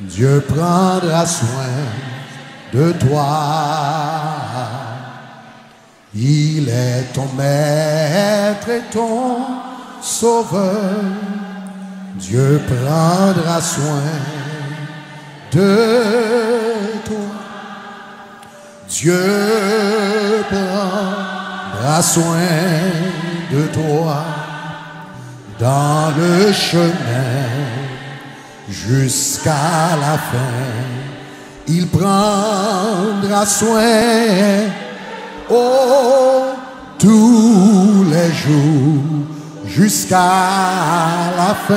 Dieu prendra soin de toi. Il est ton maître et ton sauveur. Dieu prendra soin de toi. Dieu prendra soin de toi dans le chemin jusqu'à la fin. Il prendra soin, oh, tous les jours jusqu'à la fin.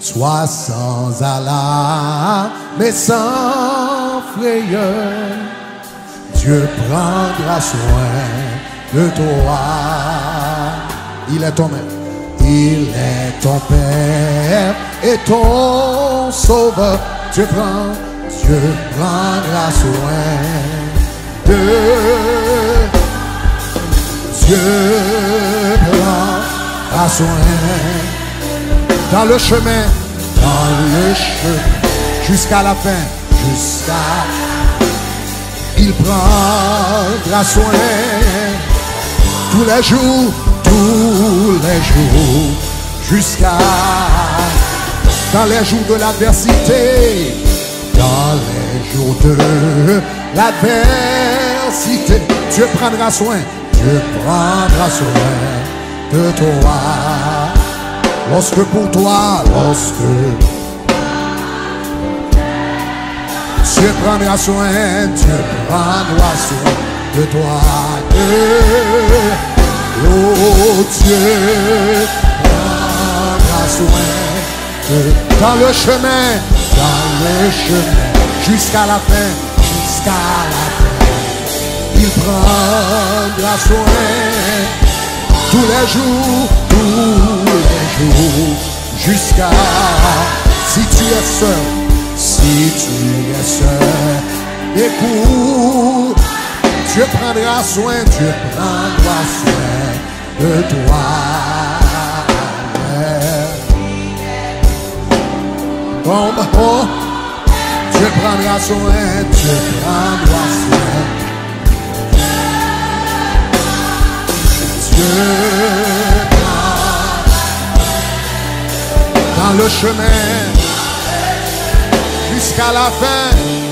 Sois sans alarme, mais sans frayeur. Dieu prendra soin de toi. Il est ton maître. Il est ton Père et ton Sauveur. Dieu prend, Dieu prendra soin de Dieu prendra soin dans le chemin, dans le chemin, jusqu'à la fin, jusqu'à il prendra soin tous les jours, tous les jours, jusqu'à dans les jours de l'adversité, dans les jours de l'adversité, Dieu prendra soin, Dieu prendra soin de toi. Lorsque pour toi, lorsque Dieu prendra soin, Dieu prendra soin de toi. Oh Dieu prendra soin dans le chemin, dans le chemin, jusqu'à la fin, jusqu'à la fin. Il prendra soin tous les jours, tous les jours, jusqu'à si tu es seul, si tu es seul, écoute, Dieu prendra soin, Dieu prendra soin de toi. Tombe, oh, Dieu prendra soin, Dieu prendra soin. Dieu dans le chemin jusqu'à la fin.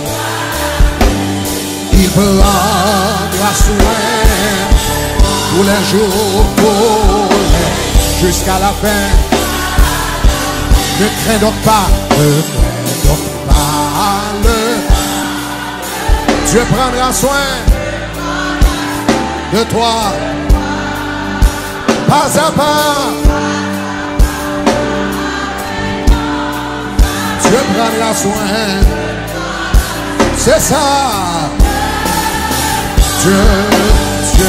Il prendra soin tous les jours, pour jusqu'à la fin. Ne crains donc pas, ne crains donc pas le. Dieu prendra soin de toi, pas à pas. Dieu prendra soin. C'est ça. Dieu, Dieu.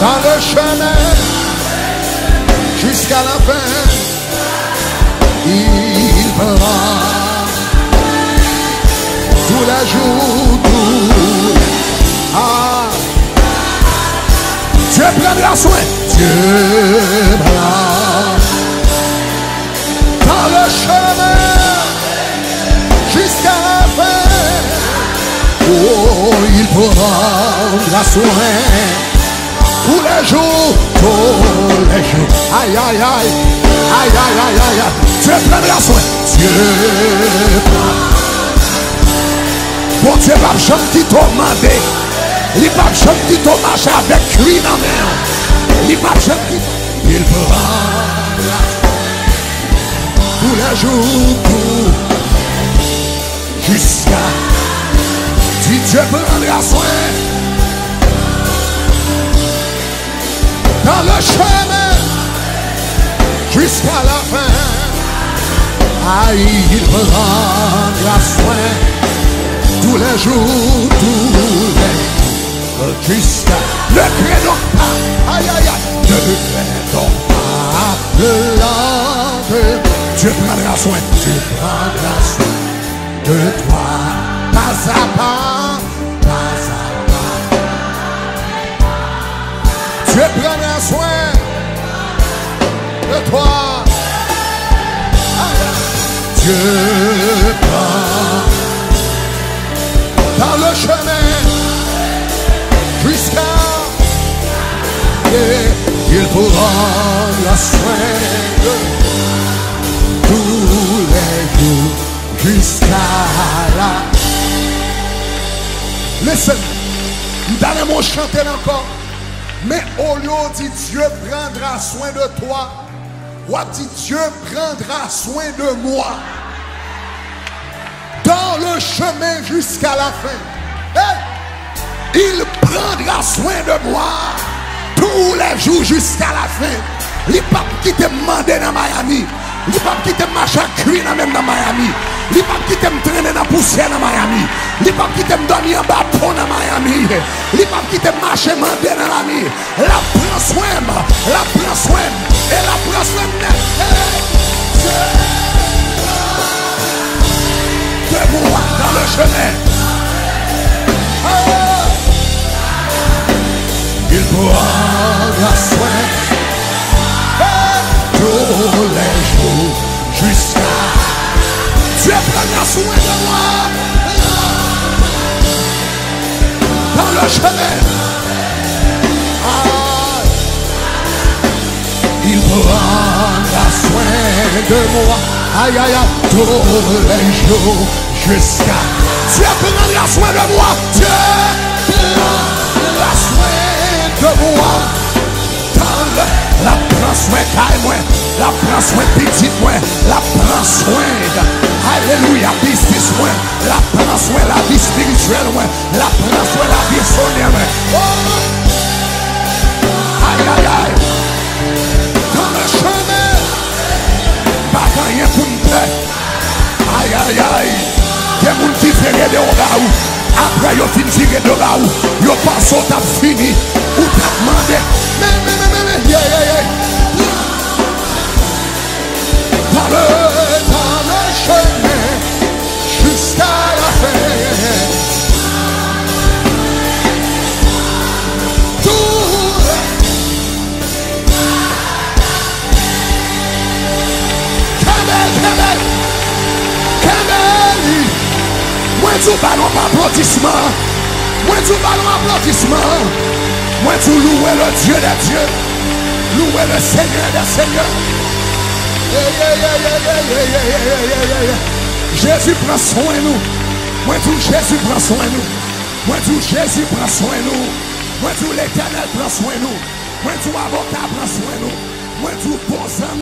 Dans le chemin, jusqu'à la fin, il prend tous les jours, les- Ah, Dieu prendra soin. Dieu soin tous les jours, tous les jours. Aïe, aïe, aïe, aïe, aïe, aïe, aïe, aïe. Dieu prendra soin. Dieu prend. Bon Dieu va jamais qui tourmenter. Il va jamais qui te marcher avec lui dans la main. Il va jamais qui Il prendra tous les jours pour jusqu'à si Dieu prendra soin le chemin jusqu'à la fin. Aïe, il prendra soin. Tous les jours, tous les jusqu'à ne crains donc pas. Aïe, aïe, aïe, ne crains donc pas. Le lendemain. Dieu prendra soin, Dieu prendra soin de toi, pas à pas, Prend dans le chemin jusqu'à il pourra la soin de tous les jours jusqu'à la. Listen, nous allons chanter encore. Mais au lieu dit Dieu prendra soin de toi, ou dit Dieu prendra soin de moi dans le chemin jusqu'à la fin. il prendra soin de moi tous les jours jusqu'à la fin. Il pas qui te demandé dans Miami. Il pas qui te marcher cuit même dans Miami. Il pas qui te traîner dans la poussière dans Miami. Il pas qui te dormir en bas dans Miami. Il pas qui te marcher mandé dans la. La prend soin, la prend soin. Et la prend soin moi dans le chemin. Il prendra soin tous les jours jusqu'à Dieu prendra soin de moi dans le chemin. Ah, il prendra soin de moi. Aïe aïe aïe, tous les jours jusqu'à Dieu prendra soin de moi. Dieu prendra soin de moi. Dans la prend soin moi, la prend soin petit moi, la prend soin. Alléluia, business moi, la prend soin la vie spirituelle moi, la prend soin la vie sonnière moi. Oh! Aïe aïe aïe. serè de yon da ou Apre yo fin jire de la ou Yo pa sot ap fini. Ou tap mande Mè mè mè mè mè Ye ye ye Mwen tou balon aplotisman Mwen tou balon aplotisman Mwen tou loue le dieu de dieu Loue le seigneur de seigneur Jésus prend soin nous Mwen tou Jésus prend soin nous Mwen tou Jésus prend soin nous Mwen tou l'éternel prend soin nous Mwen tou avocat prend soin nous Mwen tou bon zan